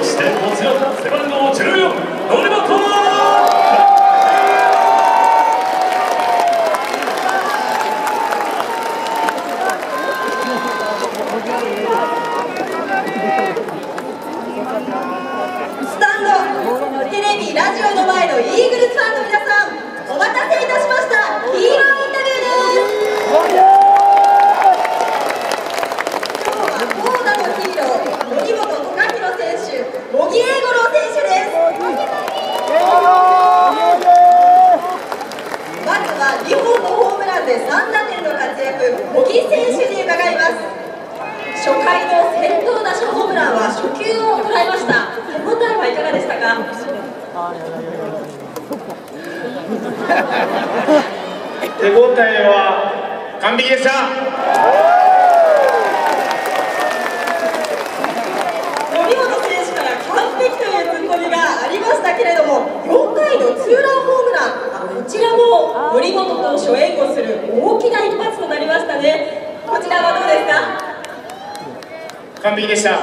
持ち点を強背番号14則本スタンドテレビラジオの前のイーグルで3打点の活躍茂木選手に伺います。初回の先頭打者ホームランは初球を捉えました。手応えはいかがでしたか？手応えは完璧でした森本選手から完璧というツッコミがありましたけれども4回のツーランホームランこちらも森本投手を援護する大きな一発となりましたね。こちらはどうですか？完璧でした。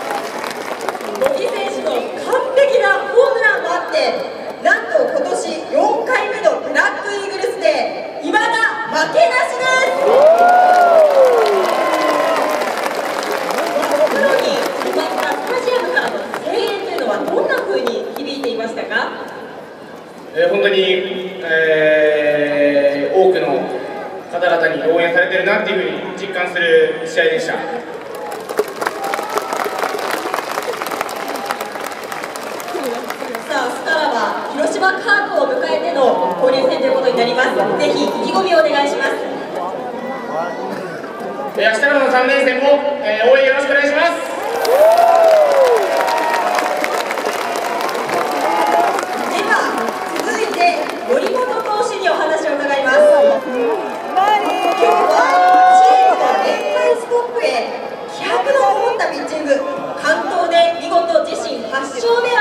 茂木選手の完璧なホームランもあってなんと今年4回目のブラックイーグルスでいまだ負けなしですプロに決まったスタジアムからの声援というのはどんな風に響いていましたかえー本当に、えー多くの方々に応援されてるなっていうふうに実感する試合でしたさあ、スタラは広島カープを迎えての交流戦ということになります。ぜひ意気込みをお願いします。えー明日からの3連戦も、えー応援よろしくお願いしますでは、続いて森本投手にお話を伺います。今日はチームが連敗ストップへ